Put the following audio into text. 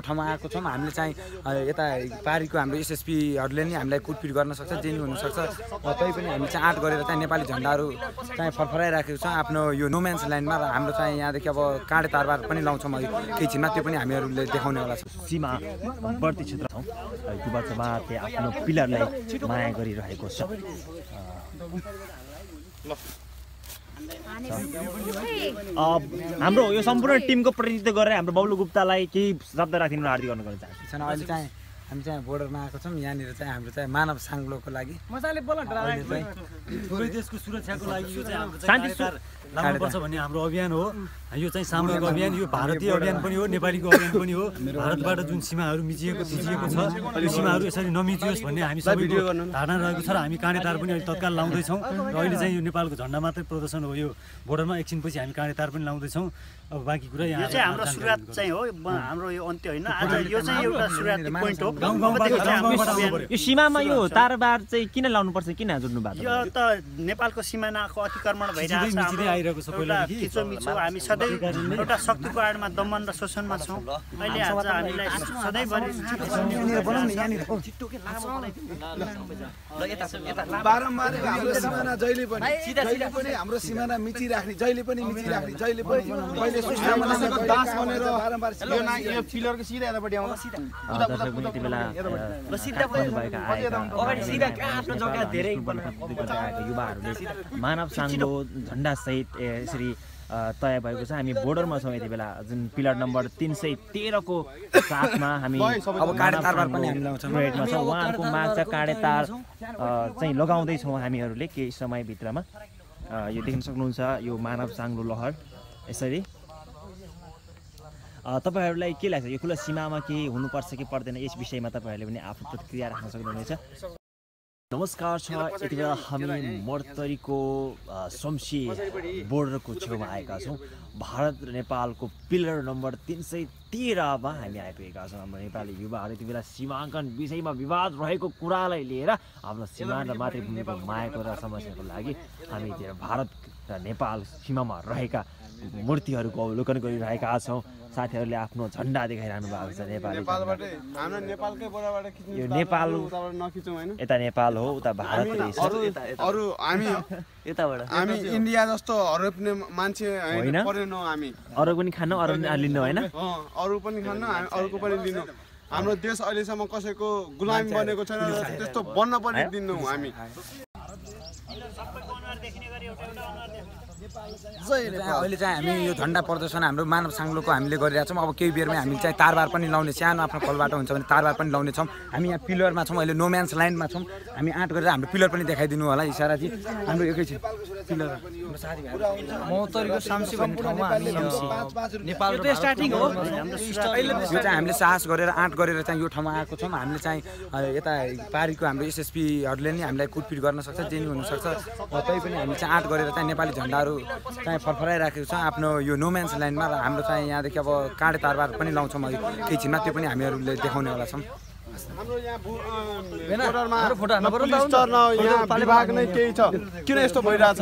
ठाउँमा आएको छौँ। हामीले चाहिँ यता पारीको हाम्रो एसएसपीहरूले नि हामीलाई कुटपिट गर्न सक्छ जे नि हुनसक्छ तैपनि हामीले चाहिँ आँट गरेर चाहिँ नेपाली झन्डाहरू चाहिँ फरफराइराखेको छ आफ्नो यो नोम्यान्स लाइनमा र हाम्रो चाहिँ यहाँदेखि अब काँडे तारबार पनि लाउँछौँ केही छिनमा त्यो पनि हामीहरूले देखाउनेवाला छौँ सीमावर्ती क्षेत्र छौँ। युवा आफ्नो पिलरलाई माया गरिरहेको छ। हाम्रो यो सम्पूर्ण टिमको प्रतिनिधित्व गरेर हाम्रो बब्लु गुप्तालाई केही शब्द राखिदिनु हार्दिक गर्नु चाहन्छु। अहिले चाहिँ हामी चाहिँ बोर्डरमा आएको छौँ। यहाँनिर चाहिँ हाम्रो चाहिँ मानव साङ्लोको लागि। मजाले बोल अहिले चाहिँ पुरै देशको सुरक्षाको लागि यो चाहिँ हाम्रो शान्ति लाउनुपर्छ भन्ने हाम्रो अभियान हो। यो चाहिँ सामूहिक अभियान यो भारतीय अभियान पनि हो नेपालीको अभियान पनि हो। भारतबाट जुन सीमाहरू मिचिएको थिचिएको छ यो सीमाहरू यसरी नमिचियोस् भन्ने हामी सबैको धारणा रहेको छ र हामी काँडेतार पनि अहिले तत्काल लाउँदैछौँ। र अहिले चाहिँ यो नेपालको झन्डा मात्रै प्रदर्शन हो। यो बोर्डरमा एकछिनपछि हामी काँडेतार पनि लाउँदैछौँ। अब बाँकी कुरा यो यहाँ चाहिँ हाम्रो सुरुवात चाहिँ हो। हाम्रो यो अन्त्य होइन। आज यो चाहिँ एउटा सुरुवात पोइन्ट हो। यो सीमामा यो तारबार चाहिँ किन लाउनुपर्छ? किन जोड्नु भएको? यो त नेपालको सिमानाको अतिक्रमण भइरहेको छ आइरहेको छ हामी सधैँ एउटा शक्तिको आडमा दमन र शोषणमा छौँ। अहिले आज हामीलाई सधैँभरि बारम्बार हाम्रो सिमाना जहिले पनि जहिले पनि हाम्रो सिमाना मिचिराख्ने जहिले पनि मिचिराख्ने जहिले पनि पहिले सुस्तामाको दास बनेर बारम्बार यो पिलरको सिधा यतापट्टि आउँछ दर्शक पनि यति बेला काठमाडौँबाट आएका आफ्नो जग्गा धेरै आएका युवाहरूले मानव साङ्लो झन्डासहित यसरी तय भएको छ। हामी बोर्डरमा छौँ यति बेला। जुन पिलर नम्बर तिन सय तेह्रको साथमा हामी परेडमा छौँ। उहाँहरूको माग छ काँडे तार चाहिँ लगाउँदैछौँ हामीहरूले केही समयभित्रमा। यो देख्न सक्नुहुन्छ यो मानव साङ्लो लहर। यसरी। तपाईँहरूलाई के लाग्छ? यो खुला सीमामा केही हुनुपर्छ कि पर्दैन? यस विषयमा तपाईँहरूले पनि आफ्नो प्रतिक्रिया राख्न सक्नुहुनेछ। नमस्कार छ यति बेला हामी मर्तरीको शम्सी बोर्डरको छेउमा आएका छौँ भारत र नेपालको पिलर नम्बर तिन सय तेह्रमा हामी आइपुगेका छौँ हाम्रो नेपाली युवाहरू यति बेला सीमाङ्कन विषयमा विवाद रहेको कुरालाई लिएर हाम्रो सीमा र मातृभूमिको मायाको र समस्याको लागि हामी त्यहाँ भारत र नेपाल सीमामा रहेका मूर्तिहरूको अवलोकन गरिरहेका छौँ। साथीहरूले आफ्नो झन्डा देखाइरहनु भएको छ नेपाली यो नेपाल उताबाट नखिचौँ होइन। यता नेपाल हो उता भारत अरू अरू हामी हामी इन्डिया जस्तो हरप्ने मान्छे होइन? होइन। परेनौँ हामी। अरू पनि खानु अरू पनि लिनु होइन। अरू पनि खानु हामी अरूको पनि लिनु। हाम्रो देश अहिलेसम्म कसैको गुलामी बनेको छैन त्यस्तो बन्न पनि दिन्नौँ हामी। अहिले चाहिँ हामी यो झन्डा प्रदर्शन हाम्रो मानव साङ्लोको हामीले गरिरहेको छौँ। अब केही बेरमै हामी चाहिँ तारबार पनि लाउने सानो आफ्नो फलबाट हुन्छ भने तारबार पनि लाउने छौँ। हामी यहाँ पिलरमा छौँ अहिले नोम्यान्स लाइनमा छौँ। हामी आँट गरेर हाम्रो पिलर पनि देखाइदिनु होला इसाराजी हाम्रो एकैछिन पिलर। हाम्रो साथीभाइ मौतरीको साम्सी भन्ने ठाउँमा हामी नेपाल यो त स्टार्टिङ हो। यो चाहिँ हामीले साहस गरेर आँट गरेर चाहिँ यो ठाउँमा आएको छौँ। हामीले चाहिँ यता पारीको हाम्रो एसएसपीहरूले नि हामीलाई कुटपिट गर्न सक्छ जे नि हुनसक्छ र तैपनि हामी चाहिँ आँट गरेर चाहिँ नेपाली झन्डाहरू चाहिँ फरफराइराखेको छ आफ्नो यो नोम्यान्स लाइनमा र हाम्रो चाहिँ यहाँदेखि अब काँडे तारबार पनि लाउँछौँ अहिले केही छिनमा त्यो पनि हामीहरूले देखाउनेवाला छौँ। हाम्रो यहाँ विभाग नै केही छ। किन यस्तो भइरहेछ?